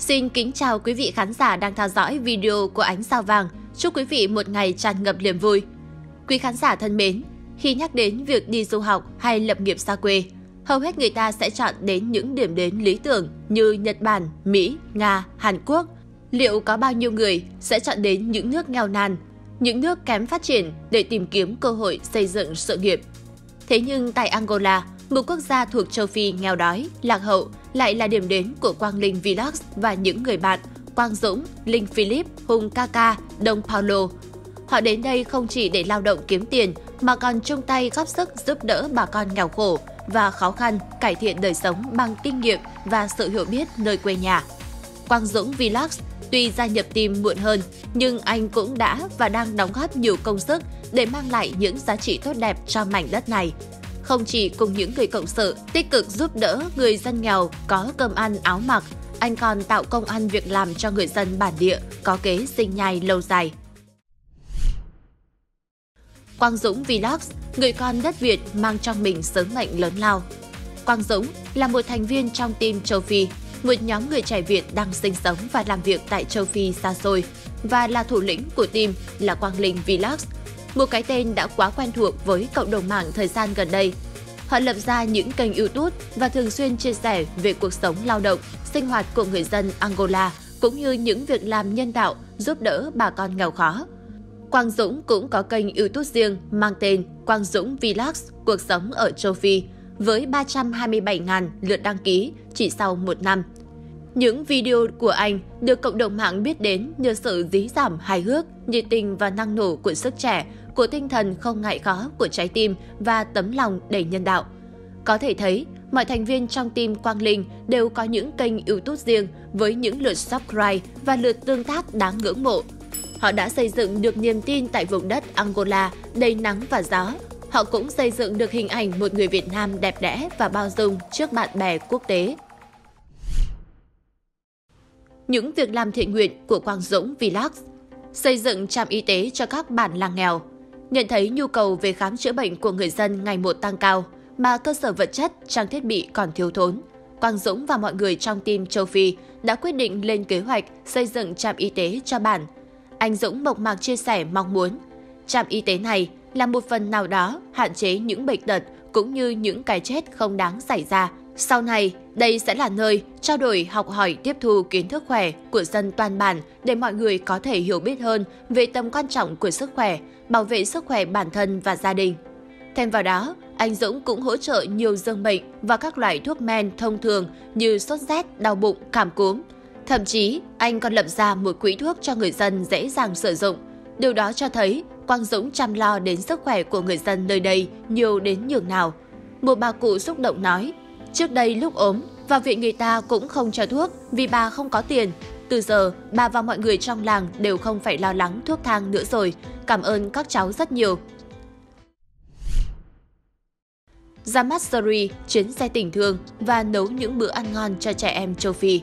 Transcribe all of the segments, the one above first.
Xin kính chào quý vị khán giả đang theo dõi video của Ánh Sao Vàng. Chúc quý vị một ngày tràn ngập niềm vui. Quý khán giả thân mến, khi nhắc đến việc đi du học hay lập nghiệp xa quê, hầu hết người ta sẽ chọn đến những điểm đến lý tưởng như Nhật Bản, Mỹ, Nga, Hàn Quốc. Liệu có bao nhiêu người sẽ chọn đến những nước nghèo nàn, những nước kém phát triển để tìm kiếm cơ hội xây dựng sự nghiệp? Thế nhưng tại Angola, một quốc gia thuộc châu Phi nghèo đói, lạc hậu, lại là điểm đến của Quang Linh Vlogs và những người bạn Quang Dũng, Linh Philip, Hùng Kaka, Đông Paulo. Họ đến đây không chỉ để lao động kiếm tiền mà còn chung tay góp sức giúp đỡ bà con nghèo khổ và khó khăn cải thiện đời sống bằng kinh nghiệm và sự hiểu biết nơi quê nhà. Quang Dũng Vlogs tuy gia nhập team muộn hơn nhưng anh cũng đã và đang đóng góp nhiều công sức để mang lại những giá trị tốt đẹp cho mảnh đất này không chỉ cùng những người cộng sự tích cực giúp đỡ người dân nghèo có cơm ăn áo mặc, anh còn tạo công ăn việc làm cho người dân bản địa có kế sinh nhai lâu dài. Quang Dũng Vlogs, người con đất Việt mang trong mình sứ mệnh lớn lao. Quang Dũng là một thành viên trong team châu Phi, một nhóm người trẻ Việt đang sinh sống và làm việc tại châu Phi xa xôi và là thủ lĩnh của team là Quang Linh Vlogs – một cái tên đã quá quen thuộc với cộng đồng mạng thời gian gần đây. Họ lập ra những kênh YouTube và thường xuyên chia sẻ về cuộc sống lao động, sinh hoạt của người dân Angola cũng như những việc làm nhân đạo giúp đỡ bà con nghèo khó. Quang Dũng cũng có kênh YouTube riêng mang tên Quang Dũng Vlogs Cuộc sống ở châu Phi với 327.000 lượt đăng ký chỉ sau một năm. Những video của anh được cộng đồng mạng biết đến nhờ sự dí giảm hài hước, nhiệt tình và năng nổ của sức trẻ của tinh thần không ngại khó của trái tim và tấm lòng đầy nhân đạo. Có thể thấy, mọi thành viên trong team Quang Linh đều có những kênh YouTube riêng với những lượt subscribe và lượt tương tác đáng ngưỡng mộ. Họ đã xây dựng được niềm tin tại vùng đất Angola đầy nắng và gió. Họ cũng xây dựng được hình ảnh một người Việt Nam đẹp đẽ và bao dung trước bạn bè quốc tế. Những việc làm thiện nguyện của Quang Dũng Vlogs Xây dựng trạm y tế cho các bản làng nghèo Nhận thấy nhu cầu về khám chữa bệnh của người dân ngày một tăng cao, mà cơ sở vật chất, trang thiết bị còn thiếu thốn. Quang Dũng và mọi người trong team châu Phi đã quyết định lên kế hoạch xây dựng trạm y tế cho bản. Anh Dũng mộc mạc chia sẻ mong muốn, trạm y tế này là một phần nào đó hạn chế những bệnh tật cũng như những cái chết không đáng xảy ra. Sau này, đây sẽ là nơi trao đổi học hỏi tiếp thu kiến thức khỏe của dân toàn bản để mọi người có thể hiểu biết hơn về tầm quan trọng của sức khỏe, bảo vệ sức khỏe bản thân và gia đình. Thêm vào đó, anh Dũng cũng hỗ trợ nhiều dương bệnh và các loại thuốc men thông thường như sốt rét, đau bụng, cảm cúm. Thậm chí, anh còn lập ra một quỹ thuốc cho người dân dễ dàng sử dụng. Điều đó cho thấy Quang Dũng chăm lo đến sức khỏe của người dân nơi đây nhiều đến nhường nào. Một bà cụ xúc động nói, trước đây lúc ốm, vào viện người ta cũng không cho thuốc vì bà không có tiền. Từ giờ, bà và mọi người trong làng đều không phải lo lắng thuốc thang nữa rồi. Cảm ơn các cháu rất nhiều. Ra mắt series chuyến xe tình thương và nấu những bữa ăn ngon cho trẻ em châu Phi.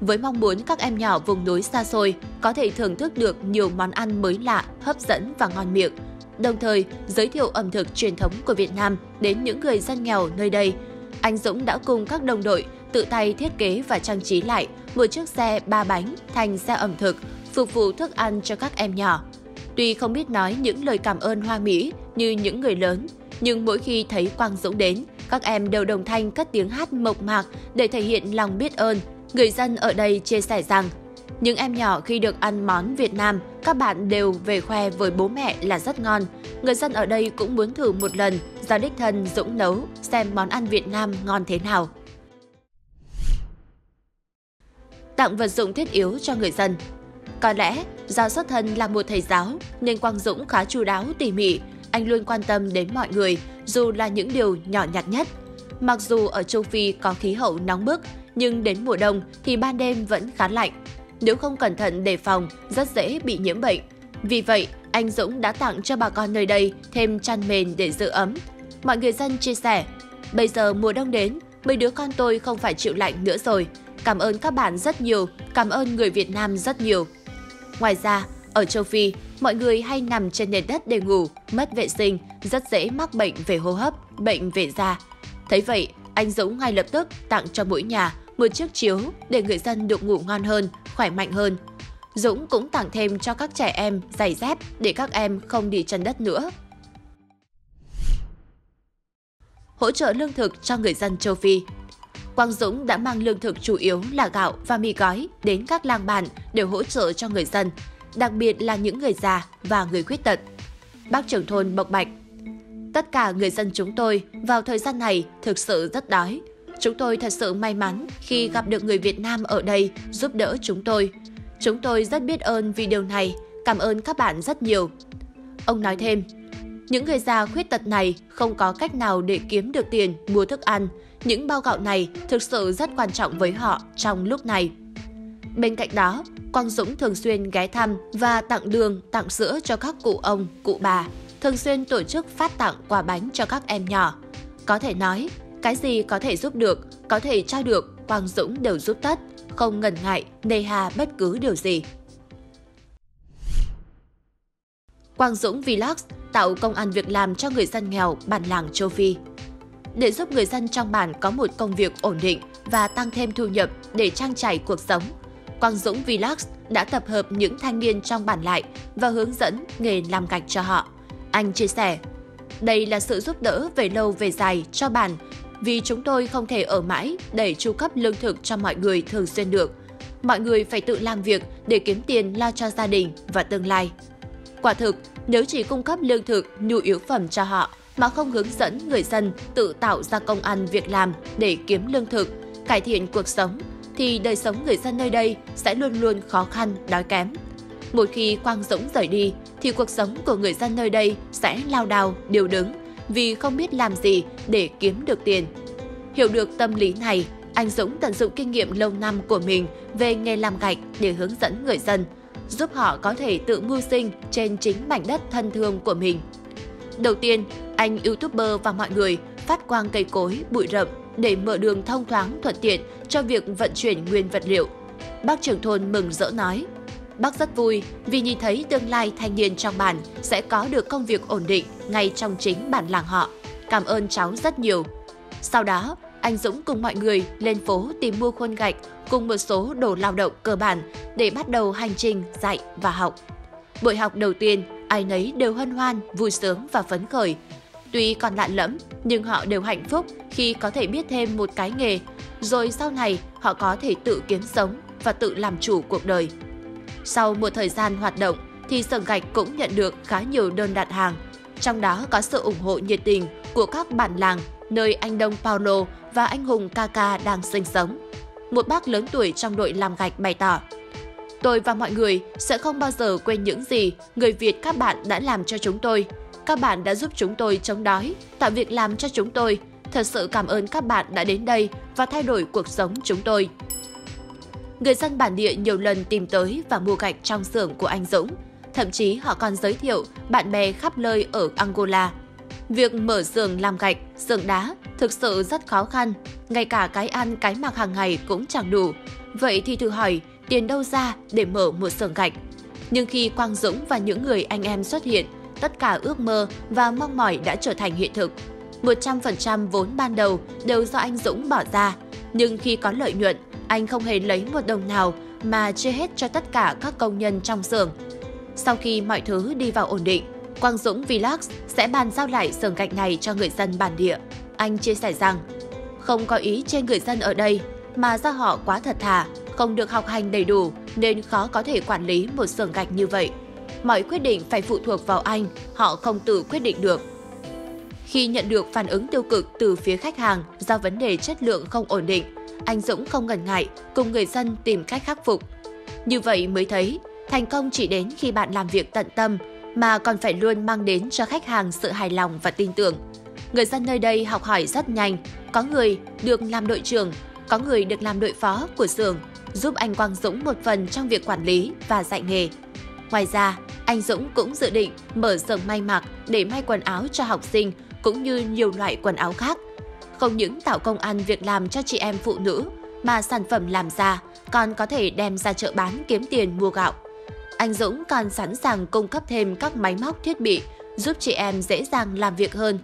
Với mong muốn các em nhỏ vùng núi xa xôi có thể thưởng thức được nhiều món ăn mới lạ, hấp dẫn và ngon miệng, đồng thời giới thiệu ẩm thực truyền thống của Việt Nam đến những người dân nghèo nơi đây. Anh Dũng đã cùng các đồng đội tự tay thiết kế và trang trí lại một chiếc xe ba bánh thành xe ẩm thực, phục vụ thức ăn cho các em nhỏ. Tuy không biết nói những lời cảm ơn hoa mỹ như những người lớn, nhưng mỗi khi thấy Quang Dũng đến, các em đều đồng thanh cất tiếng hát mộc mạc để thể hiện lòng biết ơn. Người dân ở đây chia sẻ rằng, những em nhỏ khi được ăn món Việt Nam, các bạn đều về khoe với bố mẹ là rất ngon. Người dân ở đây cũng muốn thử một lần do đích thân Dũng nấu xem món ăn Việt Nam ngon thế nào. tặng vật dụng thiết yếu cho người dân. Có lẽ do xuất thân là một thầy giáo nên Quang Dũng khá chu đáo tỉ mỉ, anh luôn quan tâm đến mọi người dù là những điều nhỏ nhặt nhất. Mặc dù ở châu Phi có khí hậu nóng bức, nhưng đến mùa đông thì ban đêm vẫn khá lạnh. Nếu không cẩn thận đề phòng, rất dễ bị nhiễm bệnh. Vì vậy, anh Dũng đã tặng cho bà con nơi đây thêm chăn mền để giữ ấm. Mọi người dân chia sẻ, bây giờ mùa đông đến, mấy đứa con tôi không phải chịu lạnh nữa rồi, Cảm ơn các bạn rất nhiều, cảm ơn người Việt Nam rất nhiều. Ngoài ra, ở châu Phi, mọi người hay nằm trên nền đất để ngủ, mất vệ sinh, rất dễ mắc bệnh về hô hấp, bệnh về da. Thấy vậy, anh Dũng ngay lập tức tặng cho mỗi nhà một chiếc chiếu để người dân được ngủ ngon hơn, khỏe mạnh hơn. Dũng cũng tặng thêm cho các trẻ em giày dép để các em không đi chân đất nữa. Hỗ trợ lương thực cho người dân châu Phi Quang Dũng đã mang lương thực chủ yếu là gạo và mì gói đến các làng bản để hỗ trợ cho người dân, đặc biệt là những người già và người khuyết tật. Bác trưởng thôn bộc bạch, tất cả người dân chúng tôi vào thời gian này thực sự rất đói. Chúng tôi thật sự may mắn khi gặp được người Việt Nam ở đây giúp đỡ chúng tôi. Chúng tôi rất biết ơn vì điều này, cảm ơn các bạn rất nhiều. Ông nói thêm, những người già khuyết tật này không có cách nào để kiếm được tiền mua thức ăn. Những bao gạo này thực sự rất quan trọng với họ trong lúc này. Bên cạnh đó, Quang Dũng thường xuyên ghé thăm và tặng đường, tặng sữa cho các cụ ông, cụ bà, thường xuyên tổ chức phát tặng quà bánh cho các em nhỏ. Có thể nói, cái gì có thể giúp được, có thể cho được, Quang Dũng đều giúp tất, không ngần ngại, nề hà bất cứ điều gì. Quang Dũng Vlogs tạo công ăn việc làm cho người dân nghèo bản làng châu Phi. Để giúp người dân trong bản có một công việc ổn định và tăng thêm thu nhập để trang trải cuộc sống, Quang Dũng Vlogs đã tập hợp những thanh niên trong bản lại và hướng dẫn nghề làm gạch cho họ. Anh chia sẻ, đây là sự giúp đỡ về lâu về dài cho bản vì chúng tôi không thể ở mãi để chu cấp lương thực cho mọi người thường xuyên được. Mọi người phải tự làm việc để kiếm tiền lo cho gia đình và tương lai. Quả thực, nếu chỉ cung cấp lương thực, nhu yếu phẩm cho họ mà không hướng dẫn người dân tự tạo ra công ăn việc làm để kiếm lương thực, cải thiện cuộc sống, thì đời sống người dân nơi đây sẽ luôn luôn khó khăn, đói kém. Một khi Quang Dũng rời đi, thì cuộc sống của người dân nơi đây sẽ lao đao, điều đứng, vì không biết làm gì để kiếm được tiền. Hiểu được tâm lý này, anh Dũng tận dụng kinh nghiệm lâu năm của mình về nghề làm gạch để hướng dẫn người dân, giúp họ có thể tự mưu sinh trên chính mảnh đất thân thương của mình. Đầu tiên, anh YouTuber và mọi người phát quang cây cối, bụi rậm để mở đường thông thoáng thuận tiện cho việc vận chuyển nguyên vật liệu. Bác trưởng thôn mừng rỡ nói, Bác rất vui vì nhìn thấy tương lai thanh niên trong bản sẽ có được công việc ổn định ngay trong chính bản làng họ. Cảm ơn cháu rất nhiều. Sau đó, anh Dũng cùng mọi người lên phố tìm mua khuôn gạch cùng một số đồ lao động cơ bản để bắt đầu hành trình dạy và học. Buổi học đầu tiên, ai nấy đều hân hoan, vui sướng và phấn khởi. Tuy còn lạ lẫm, nhưng họ đều hạnh phúc khi có thể biết thêm một cái nghề, rồi sau này họ có thể tự kiếm sống và tự làm chủ cuộc đời. Sau một thời gian hoạt động, thì xưởng gạch cũng nhận được khá nhiều đơn đặt hàng, trong đó có sự ủng hộ nhiệt tình của các bản làng nơi anh Đông Paulo và anh Hùng Kaka đang sinh sống. Một bác lớn tuổi trong đội làm gạch bày tỏ, Tôi và mọi người sẽ không bao giờ quên những gì người Việt các bạn đã làm cho chúng tôi. Các bạn đã giúp chúng tôi chống đói, tạo việc làm cho chúng tôi. Thật sự cảm ơn các bạn đã đến đây và thay đổi cuộc sống chúng tôi. Người dân bản địa nhiều lần tìm tới và mua gạch trong xưởng của anh Dũng. Thậm chí họ còn giới thiệu bạn bè khắp nơi ở Angola. Việc mở xưởng làm gạch, xưởng đá thực sự rất khó khăn. Ngay cả cái ăn, cái mặc hàng ngày cũng chẳng đủ. Vậy thì thử hỏi, tiền đâu ra để mở một xưởng gạch? Nhưng khi Quang Dũng và những người anh em xuất hiện, tất cả ước mơ và mong mỏi đã trở thành hiện thực. 100% vốn ban đầu đều do anh Dũng bỏ ra, nhưng khi có lợi nhuận, anh không hề lấy một đồng nào mà chia hết cho tất cả các công nhân trong xưởng. Sau khi mọi thứ đi vào ổn định, Quang Dũng Vlogs sẽ bàn giao lại xưởng gạch này cho người dân bản địa. Anh chia sẻ rằng, không có ý trên người dân ở đây, mà do họ quá thật thà, không được học hành đầy đủ nên khó có thể quản lý một xưởng gạch như vậy. Mọi quyết định phải phụ thuộc vào anh, họ không tự quyết định được. Khi nhận được phản ứng tiêu cực từ phía khách hàng do vấn đề chất lượng không ổn định, anh Dũng không ngần ngại cùng người dân tìm cách khắc phục. Như vậy mới thấy, thành công chỉ đến khi bạn làm việc tận tâm mà còn phải luôn mang đến cho khách hàng sự hài lòng và tin tưởng. Người dân nơi đây học hỏi rất nhanh, có người được làm đội trưởng, có người được làm đội phó của xưởng, giúp anh Quang Dũng một phần trong việc quản lý và dạy nghề. Ngoài ra, anh Dũng cũng dự định mở xưởng may mặc để may quần áo cho học sinh cũng như nhiều loại quần áo khác. Không những tạo công ăn việc làm cho chị em phụ nữ, mà sản phẩm làm ra còn có thể đem ra chợ bán kiếm tiền mua gạo. Anh Dũng còn sẵn sàng cung cấp thêm các máy móc thiết bị giúp chị em dễ dàng làm việc hơn.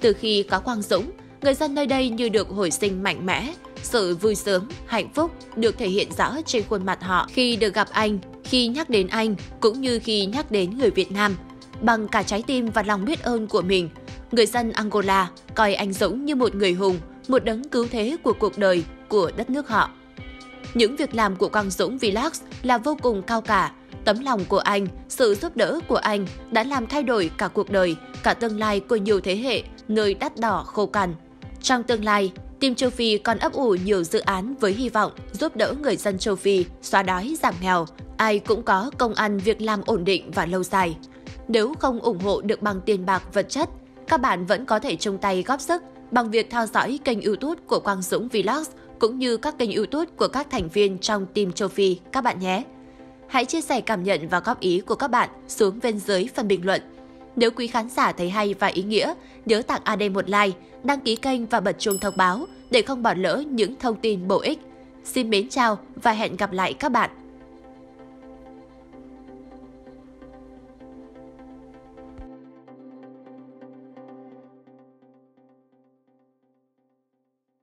Từ khi có Quang Dũng, người dân nơi đây như được hồi sinh mạnh mẽ, sự vui sướng, hạnh phúc được thể hiện rõ trên khuôn mặt họ khi được gặp anh, khi nhắc đến anh, cũng như khi nhắc đến người Việt Nam. Bằng cả trái tim và lòng biết ơn của mình, người dân Angola coi anh Dũng như một người hùng, một đấng cứu thế của cuộc đời, của đất nước họ. Những việc làm của Quang Dũng Vlogs là vô cùng cao cả. Tấm lòng của anh, sự giúp đỡ của anh đã làm thay đổi cả cuộc đời, cả tương lai của nhiều thế hệ nơi đắt đỏ khô cằn. Trong tương lai, Team châu Phi còn ấp ủ nhiều dự án với hy vọng giúp đỡ người dân châu Phi xóa đói giảm nghèo, ai cũng có công ăn việc làm ổn định và lâu dài. Nếu không ủng hộ được bằng tiền bạc vật chất, các bạn vẫn có thể chung tay góp sức bằng việc theo dõi kênh YouTube của Quang Dũng Vlogs cũng như các kênh YouTube của các thành viên trong team châu Phi các bạn nhé. Hãy chia sẻ cảm nhận và góp ý của các bạn xuống bên dưới phần bình luận. Nếu quý khán giả thấy hay và ý nghĩa, nhớ tặng AD một like, đăng ký kênh và bật chuông thông báo để không bỏ lỡ những thông tin bổ ích. Xin mến chào và hẹn gặp lại các bạn